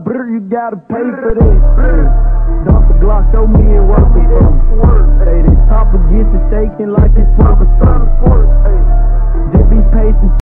Brr, you gotta pay for this. Dump the Glock, show me it working for me. Say the top gets to shaking like it's